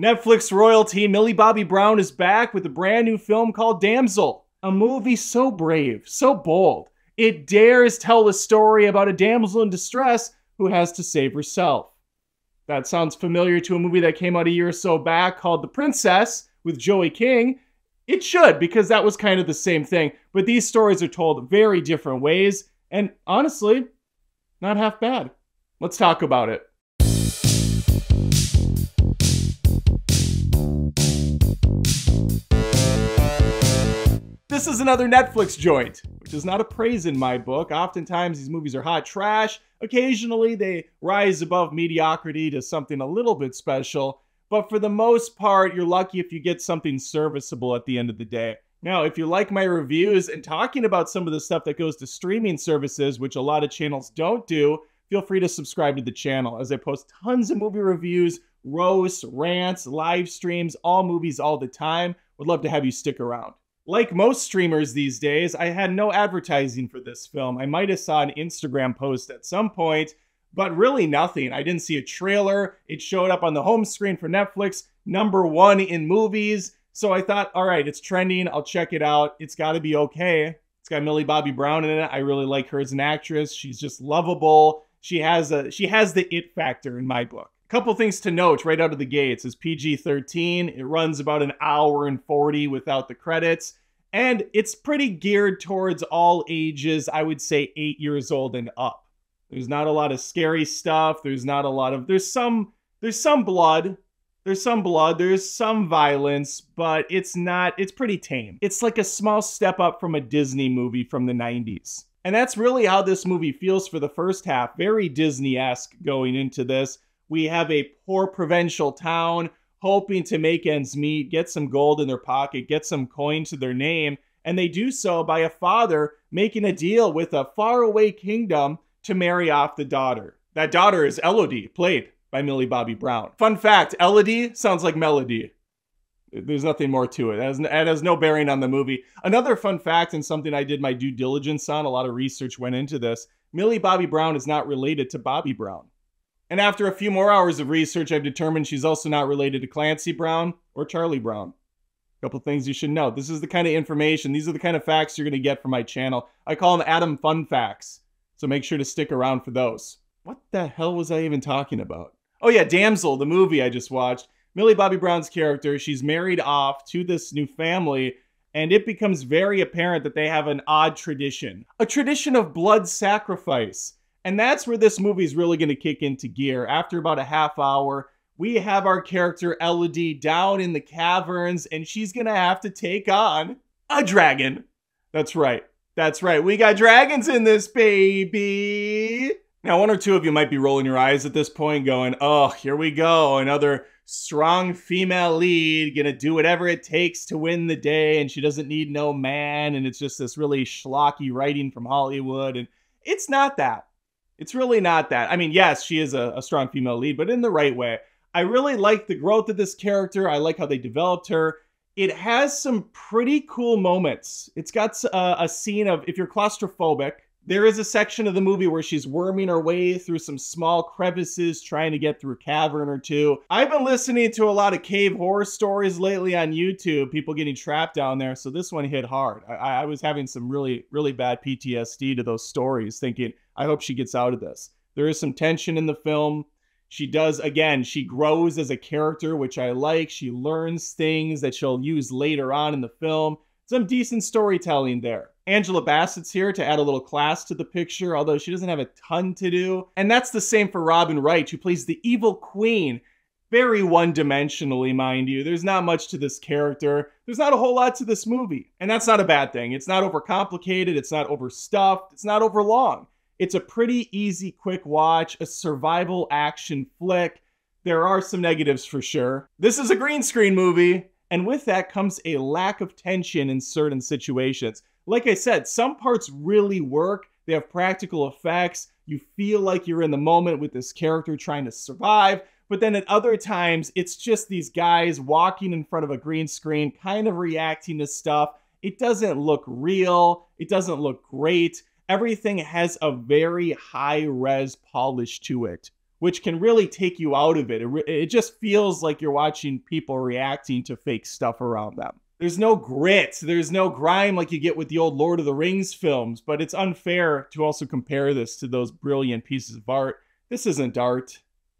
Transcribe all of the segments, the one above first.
Netflix royalty Millie Bobby Brown is back with a brand new film called Damsel. A movie so brave, so bold. It dares tell the story about a damsel in distress who has to save herself. That sounds familiar to a movie that came out a year or so back called The Princess with Joey King. It should, because that was kind of the same thing. But these stories are told very different ways, and honestly, not half bad. Let's talk about it. This is another Netflix joint, which is not a praise in my book. Oftentimes, these movies are hot trash. Occasionally, they rise above mediocrity to something a little bit special. But for the most part, you're lucky if you get something serviceable at the end of the day. Now, if you like my reviews and talking about some of the stuff that goes to streaming services, which a lot of channels don't do, feel free to subscribe to the channel as I post tons of movie reviews, roasts, rants, live streams, all movies all the time. Would love to have you stick around. Like most streamers these days, I had no advertising for this film. I might have saw an Instagram post at some point, but really nothing. I didn't see a trailer. It showed up on the home screen for Netflix, number one in movies. So I thought, all right, it's trending. I'll check it out. It's got to be okay. It's got Millie Bobby Brown in it. I really like her as an actress. She's just lovable. She has a she has the it factor in my book. Couple things to note right out of the gates is PG-13. It runs about an hour and 40 without the credits. And it's pretty geared towards all ages, I would say 8 years old and up. There's not a lot of scary stuff. There's not a lot of there's some there's some blood. There's some blood, there's some violence, but it's not it's pretty tame. It's like a small step up from a Disney movie from the 90s. And that's really how this movie feels for the first half, very Disney-esque going into this. We have a poor provincial town hoping to make ends meet, get some gold in their pocket, get some coin to their name, and they do so by a father making a deal with a faraway kingdom to marry off the daughter. That daughter is Elodie, played by Millie Bobby Brown. Fun fact, Elodie sounds like melody. There's nothing more to it. It has, it has no bearing on the movie. Another fun fact and something I did my due diligence on, a lot of research went into this. Millie Bobby Brown is not related to Bobby Brown. And after a few more hours of research, I've determined she's also not related to Clancy Brown or Charlie Brown. A couple things you should know. This is the kind of information, these are the kind of facts you're going to get from my channel. I call them Adam Fun Facts. So make sure to stick around for those. What the hell was I even talking about? Oh yeah, Damsel, the movie I just watched. Millie Bobby Brown's character, she's married off to this new family, and it becomes very apparent that they have an odd tradition. A tradition of blood sacrifice. And that's where this movie is really going to kick into gear. After about a half hour, we have our character Elodie down in the caverns, and she's going to have to take on a dragon. That's right. That's right. We got dragons in this baby. Now, one or two of you might be rolling your eyes at this point, going, oh, here we go. Another strong female lead, gonna do whatever it takes to win the day, and she doesn't need no man. And it's just this really schlocky writing from Hollywood. And it's not that. It's really not that. I mean, yes, she is a, a strong female lead, but in the right way. I really like the growth of this character. I like how they developed her. It has some pretty cool moments. It's got a, uh, a scene of if you're claustrophobic, there is a section of the movie where she's worming her way through some small crevices trying to get through a cavern or two. I've been listening to a lot of cave horror stories lately on YouTube, people getting trapped down there, so this one hit hard. I, I was having some really, really bad PTSD to those stories, thinking, I hope she gets out of this. There is some tension in the film. She does, again, she grows as a character, which I like. She learns things that she'll use later on in the film. Some decent storytelling there. Angela Bassett's here to add a little class to the picture, although she doesn't have a ton to do. And that's the same for Robin Wright, who plays the evil queen. Very one dimensionally, mind you. There's not much to this character. There's not a whole lot to this movie. And that's not a bad thing. It's not overcomplicated. It's not overstuffed. It's not overlong. It's a pretty easy, quick watch, a survival action flick. There are some negatives for sure. This is a green screen movie, and with that comes a lack of tension in certain situations like I said, some parts really work. They have practical effects. You feel like you're in the moment with this character trying to survive. But then at other times, it's just these guys walking in front of a green screen, kind of reacting to stuff. It doesn't look real. It doesn't look great. Everything has a very high res polish to it, which can really take you out of it. It, it just feels like you're watching people reacting to fake stuff around them. There's no grit, there's no grime like you get with the old Lord of the Rings films, but it's unfair to also compare this to those brilliant pieces of art. This isn't art.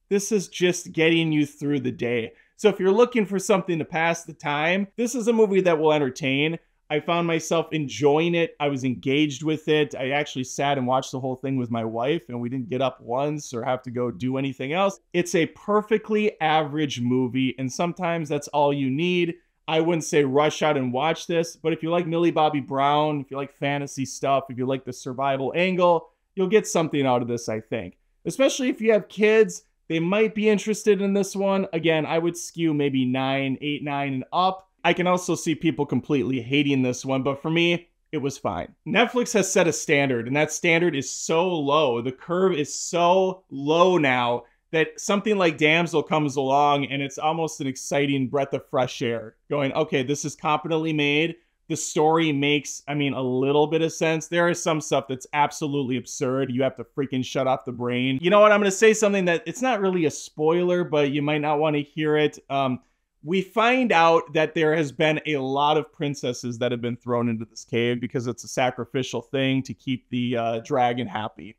This is just getting you through the day. So if you're looking for something to pass the time, this is a movie that will entertain. I found myself enjoying it. I was engaged with it. I actually sat and watched the whole thing with my wife, and we didn't get up once or have to go do anything else. It's a perfectly average movie, and sometimes that's all you need. I wouldn't say rush out and watch this, but if you like Millie Bobby Brown, if you like fantasy stuff, if you like the survival angle, you'll get something out of this, I think. Especially if you have kids, they might be interested in this one. Again, I would skew maybe nine, eight, nine, and up. I can also see people completely hating this one, but for me, it was fine. Netflix has set a standard, and that standard is so low. The curve is so low now that something like Damsel comes along and it's almost an exciting breath of fresh air. Going, okay, this is competently made. The story makes, I mean, a little bit of sense. There is some stuff that's absolutely absurd. You have to freaking shut off the brain. You know what? I'm going to say something that it's not really a spoiler, but you might not want to hear it. Um, we find out that there has been a lot of princesses that have been thrown into this cave because it's a sacrificial thing to keep the uh, dragon happy.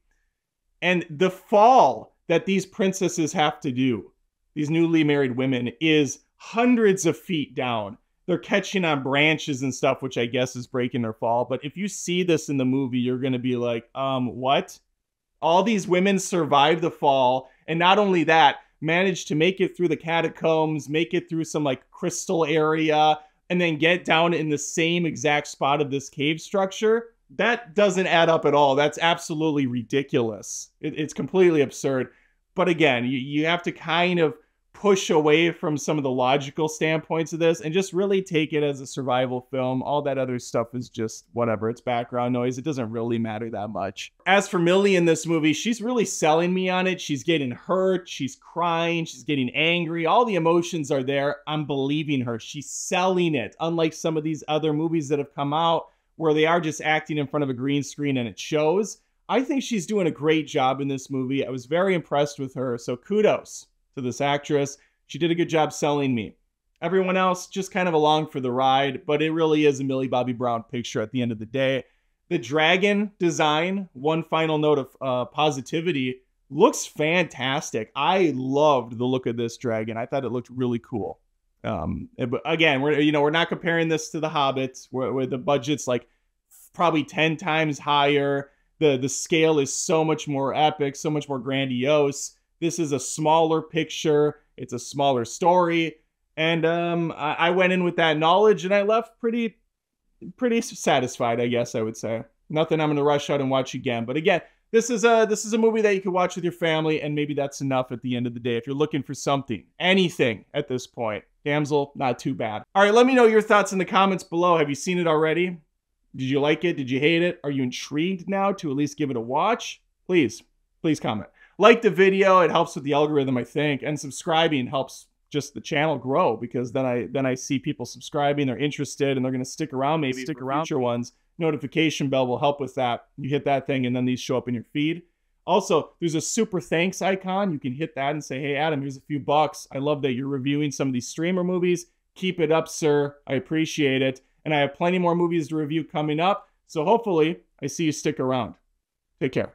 And the fall that these princesses have to do, these newly married women, is hundreds of feet down. They're catching on branches and stuff, which I guess is breaking their fall. But if you see this in the movie, you're going to be like, um, what? All these women survive the fall. And not only that, manage to make it through the catacombs, make it through some like crystal area, and then get down in the same exact spot of this cave structure, that doesn't add up at all. That's absolutely ridiculous. It, it's completely absurd. But again, you, you have to kind of push away from some of the logical standpoints of this and just really take it as a survival film. All that other stuff is just whatever. It's background noise. It doesn't really matter that much. As for Millie in this movie, she's really selling me on it. She's getting hurt. She's crying. She's getting angry. All the emotions are there. I'm believing her. She's selling it. Unlike some of these other movies that have come out where they are just acting in front of a green screen and it shows. I think she's doing a great job in this movie. I was very impressed with her. So kudos to this actress. She did a good job selling me. Everyone else just kind of along for the ride, but it really is a Millie Bobby Brown picture at the end of the day. The dragon design, one final note of uh, positivity, looks fantastic. I loved the look of this dragon. I thought it looked really cool. Um, but again, we're you know we're not comparing this to the Hobbits, where, where the budget's like probably ten times higher. the The scale is so much more epic, so much more grandiose. This is a smaller picture, it's a smaller story. And um, I, I went in with that knowledge and I left pretty pretty satisfied, I guess I would say. Nothing I'm gonna rush out and watch again. But again, this is a this is a movie that you can watch with your family, and maybe that's enough at the end of the day. If you're looking for something, anything at this point, Damsel, not too bad. All right, let me know your thoughts in the comments below. Have you seen it already? Did you like it? Did you hate it? Are you intrigued now to at least give it a watch? Please, please comment like the video. It helps with the algorithm, I think, and subscribing helps just the channel grow because then I then I see people subscribing, they're interested, and they're going to stick around. Maybe stick around. Future ones. Notification bell will help with that. You hit that thing, and then these show up in your feed. Also, there's a super thanks icon. You can hit that and say, "Hey, Adam, here's a few bucks. I love that you're reviewing some of these streamer movies. Keep it up, sir. I appreciate it." And I have plenty more movies to review coming up. So hopefully, I see you stick around. Take care.